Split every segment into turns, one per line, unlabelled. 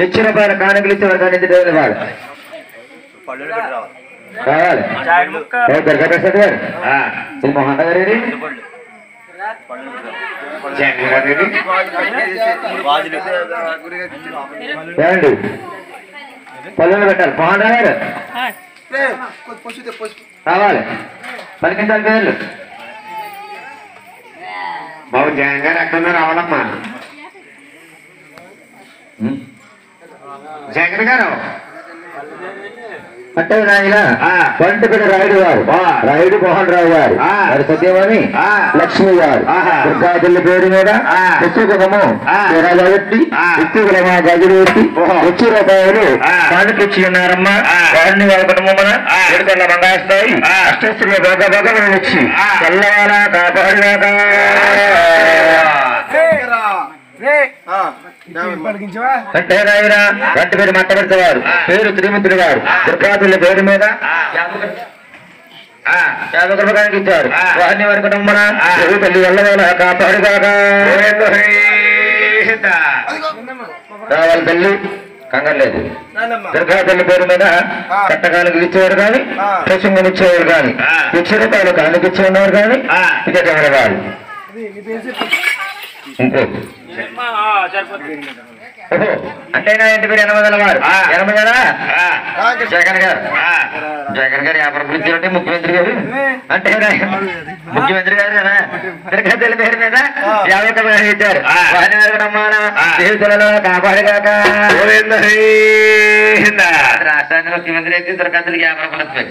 ఇచ్చిన పైన కానుకలు ఇచ్చిన కానీ వాడు. కావాలి. గారు. ఇది మోహన్ గారు పల్లెలు పెట్టాలి? మోహన్ గారు. కావాలి. పలికించాలి పేర్లు. బాబు జగన్ గారు ఎక్కడున్నారు రావాలమ్మా. ఉం? జగన్ గారు. అంటే నాయన పంటపేట రాయుడు గారు. రాయుడు మోహన్ రావు గారు. మరి సత్యమని లక్ష్మి గారు. దుర్గాతల్లి పేరు మీద రాజావెత్తి ఎత్తుకులమా గజుడు ఎత్తి వచ్చి రూపాయలు కానుకిచ్చి ఉన్నారమ్మా వారిని వాళ్ళ కుటుంబమున ఎడుకొండ మంగాస్తాయి అష్టశ్రీ భోగ భోగములు వచ్చి తెల్లవాల కాపాడుగాక. అంటే రాయురా గంట పేరు మట్టబెడతారు పేరు తిరుమతుడు గారు. దుర్గాతుల పేరు మీద ఇచ్చారు. వారిని వారి కుటుంబన తల్లి వెళ్ళవేళ కాపాడుగాక. రావాలి తల్లి కంగారు లేదు. దుర్గా తల్లి పేరు మీద కట్టకాలకు ఇచ్చేవారు కానీ ప్రసంగం ఇచ్చేవారు కానీ లక్ష రూపాయలు కానుక ఇచ్చేవారు కానీ ఇక ఓహో, అంటే నా ఇంటి పేరు ఎనమదల వారు ఎనమదల జగన్ గారు. జగన్ గారు వ్యాపారం గురించి అంటే ముఖ్యమంత్రి గారు. అంటే ముఖ్యమంత్రి గారు కదా? తిరుపతి పేరు మీద యాభై ఒక్క వేలు ఇచ్చారు. వారిని వెరగడమ్మాన జీవితంలో కాపాడుగాక. రాష్ట్రానికి ముఖ్యమంత్రి అయితే తిరుపతికి యాభై రూపాయలు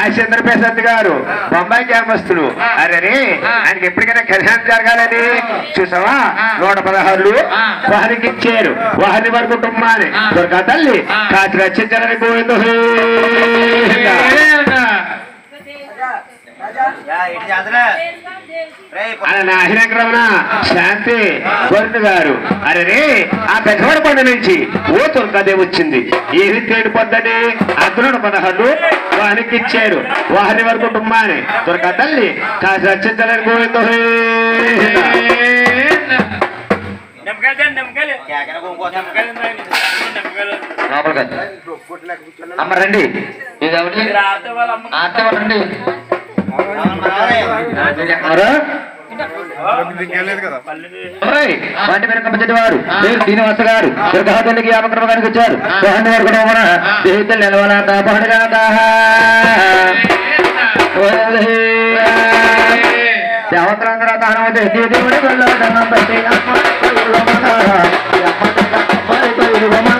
రాజచంద్ర ప్రసాద్ గారు బొంబాయి గ్రామస్తులు అరే ఆయనకి ఎప్పటికైనా కళ్యాణం జరగాలని చూసావా? నూట పదహారులు వారికి ఇచ్చారు. వారిని వారి కుటుంబాన్ని. దుర్గా తల్లి కాచి రక్షించాలని గోవిందు అలా నాహిరంగరమణ శాంతి వరుణ్ గారు. అరే ఆ పెద్దవాడి పండు నుంచి ఓ దుర్గాదే వచ్చింది. ఏమి తేడు పొద్దని అగ్నుడు పదహారు వారికి ఇచ్చారు. వారి వారి కుటుంబాన్ని. దుర్గా తల్లి కాసి. రక్షించాలని గోవిందు అమ్మ రండి. ఇది ఒకటి అత్త రండి ఎవరు? వాటి మీద కంపెనీ వారు శ్రీనివాస గారు దుర్గాతల్లికి యాపక్రమానికి వచ్చారు వాహన వారు కూడా మన దేహితలు నిలవాల కాపాడుగా దేవతలందరూ అమ్మ ఇరువమనారా. దేవుడు వెళ్ళడం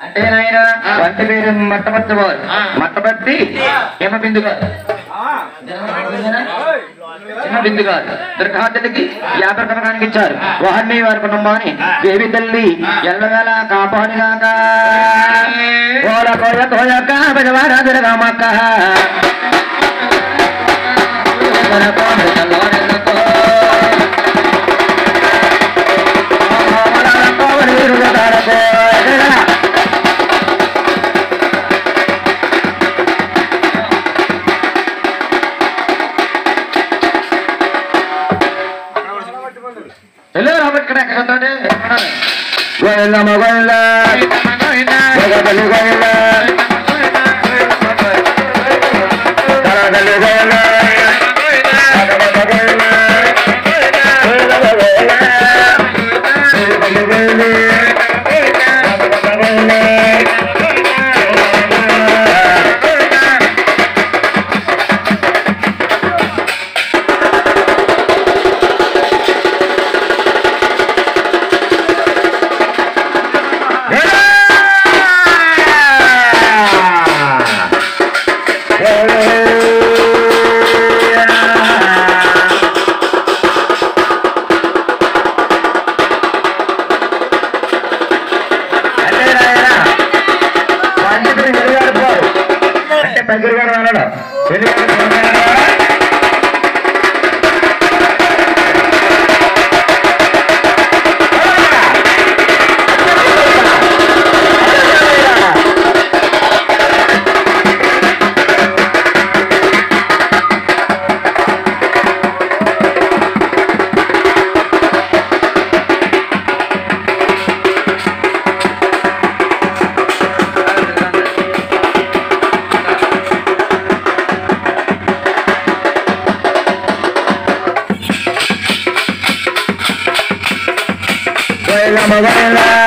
అంటే నాయన వంటి పేరు మట్టపచ్చవారు మట్టపత్తి ఏమ బిందు గారు చిన్న బిందు గారు దుర్గాతల్లికి యాభై కనకానికి ఇచ్చారు. వారిని వారి కుటుంబాన్ని దేవి తల్లి ఎల్లవేళ కాపాడుగాక. ఓల కోయ కోయక Bezawada దుర్గమ్మక్క Goyla, goyla, goyla, goyla, goyla, goyla, Govindamma Govinda